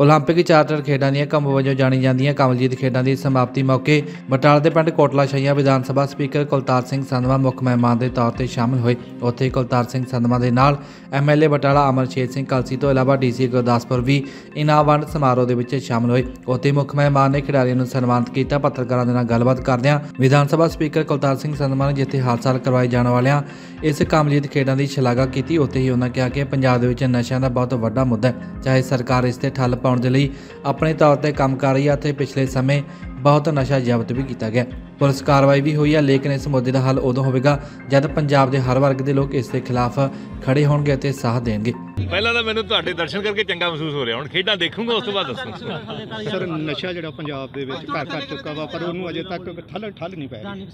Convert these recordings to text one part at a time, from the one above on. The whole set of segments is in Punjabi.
ਓਲੰਪਿਕ ਚਾਰਟਰ ਖੇਡਾਂ ਦੀਆਂ ਕੰਮ ਵਜੋਂ ਜਾਣੀ ਜਾਂਦੀਆਂ ਕਮਲਜੀਤ ਖੇਡਾਂ ਦੀ ਸਮਾਪਤੀ ਮੌਕੇ ਬਟਾਲਾ ਦੇ ਪਿੰਡ ਕੋਟਲਾ ਸ਼ਈਆ ਵਿਧਾਨ ਸਭਾ ਸਪੀਕਰ ਕੁਲਤਾਰ ਸਿੰਘ ਸੰਧਵਾ ਮੁੱਖ ਮਹਿਮਾਨ ਦੇ ਤੌਰ ਤੇ ਸ਼ਾਮਲ ਹੋਏ। ਉੱਥੇ ਕੁਲਤਾਰ ਸਿੰਘ ਸੰਧਵਾ ਦੇ ਨਾਲ ਐਮਐਲਏ ਬਟਾਲਾ ਅਮਰਸ਼ੇਰ ਸਿੰਘ ਕਲਸੀ ਤੋਂ ਇਲਾਵਾ ਡੀਸੀ ਗੁਰਦਾਸਪੁਰ ਵੀ ਇਨਾਮ ਵੰਡ ਸਮਾਰੋਹ ਦੇ ਵਿੱਚ ਸ਼ਾਮਲ ਹੋਏ। ਉੱਥੇ ਮੁੱਖ ਮਹਿਮਾਨ ਨੇ ਖਿਡਾਰੀਆਂ ਨੂੰ ਸਨਮਾਨਿਤ ਕੀਤਾ। ਪੱਤਰਕਾਰਾਂ ਦੇ ਨਾਲ ਗੱਲਬਾਤ ਕਰਦਿਆਂ ਵਿਧਾਨ ਸਭਾ ਸਪੀਕਰ ਕੁਲਤਾਰ ਸਿੰਘ ਸੰਧਵਾ ਨੇ ਜਿੱਥੇ ਹਰ ਸਾਲ ਕਰਵਾਏ ਜਾਣ ਵਾਲਿਆਂ ਇਸ ਕਮਲਜੀਤ ਖੇਡਾਂ ਦੀ ਸ਼ਲਾਘਾ ਕੀਤੀ, ਉੱਥੇ ਹੀ ਉਹਨਾਂ ਕਿਹਾ ਕਿ ਪੰਜਾਬ ਦੇ ਵਿੱਚ ਨਸ਼ਿਆਂ ਦਾ ਬਹੁਤ ਵੱਡਾ ਮੁੱਦਾ ਹੈ। ਚਾਹੇ ਸਰਕਾਰ ਇਸ ਤੇ ਠੱਲ ਪਾਉਣ ਦੇ ਲਈ ਆਪਣੇ ਤੌਰ ਤੇ ਕੰਮ ਕਰ ਰਹੀ ਹੈ ਅਤੇ ਪਿਛਲੇ ਸਮੇਂ ਬਹੁਤ ਨਸ਼ਾ ਜ਼ਬਤ ਵੀ ਕੀਤਾ ਗਿਆ। ਪੁਲਿਸ ਕਾਰਵਾਈ ਵੀ ਹੋਈ ਹੈ ਲੇਕਿਨ ਇਸ ਮੁੱਦੇ ਦਾ ਹੱਲ ਉਦੋਂ ਹੋਵੇਗਾ ਜਦ ਪੰਜਾਬ ਦੇ ਹਰ ਵਰਗ ਦੇ ਲੋਕ ਇਸ ਦੇ ਖਿਲਾਫ ਖੜੇ ਹੋਣਗੇ ਅਤੇ ਸਾਥ ਦੇਣਗੇ। ਪਹਿਲਾਂ ਤਾਂ ਮੈਨੂੰ ਤੁਹਾਡੇ ਦਰਸ਼ਨ ਕਰਕੇ ਚੰਗਾ ਮਹਿਸੂਸ ਹੋ ਰਿਹਾ ਹੁਣ ਖੇਡਾਂ ਦੇਖੂੰਗਾ ਉਸ ਤੋਂ ਬਾਅਦ ਦੱਸੂੰਗਾ ਸਰ ਨਸ਼ਾ ਜਿਹੜਾ ਪੰਜਾਬ ਦੇ ਵਿੱਚ ਘਰ ਘਰ ਚੁੱਕਾ ਵਾ ਪਰ ਉਹਨੂੰ ਅਜੇ ਤੱਕ ਠੱਲ ਠੱਲ ਨਹੀਂ ਪੈ ਰਹੀ।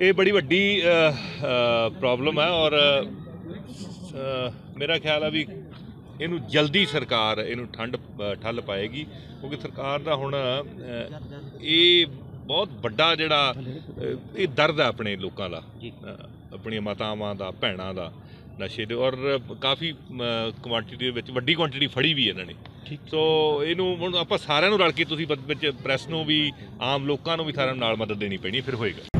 ਇਹ ਬੜੀ ਵੱਡੀ ਪ੍ਰੋਬਲਮ ਹੈ ਔਰ ਮੇਰਾ ਖਿਆਲ ਹੈ ਵੀ ਇਹਨੂੰ ਜਲਦੀ ਸਰਕਾਰ ਇਹਨੂੰ ਠੰਡ ਠੱਲ ਪਾਏਗੀ ਕਿਉਂਕਿ ਸਰਕਾਰ ਦਾ ਹੁਣ ਇਹ ਬਹੁਤ ਵੱਡਾ ਜਿਹੜਾ ਇਹ ਦਰਦ ਹੈ ਆਪਣੇ ਲੋਕਾਂ ਦਾ ਆਪਣੀਆਂ ਮਾਤਾਵਾਂ ਦਾ ਭੈਣਾਂ ਦਾ ਨਸ਼ੇ ਦੇ ਔਰ ਕਾਫੀ ਕੁਆਂਟੀਟੀ ਦੇ ਵਿੱਚ ਵੱਡੀ ਕੁਆਂਟੀਟੀ ਫੜੀ ਵੀ ਇਹਨਾਂ ਨੇ। ਸੋ ਇਹਨੂੰ ਹੁਣ ਆਪਾਂ ਸਾਰਿਆਂ ਨੂੰ ਰਲ ਕੇ ਤੁਸੀਂ ਵਿੱਚ ਪ੍ਰੈਸ ਨੂੰ ਵੀ ਆਮ ਲੋਕਾਂ ਨੂੰ ਵੀ ਸਾਰਿਆਂ ਨੂੰ ਨਾਲ ਮਦਦ ਦੇਣੀ ਪੈਣੀ ਫਿਰ ਹੋਏਗਾ।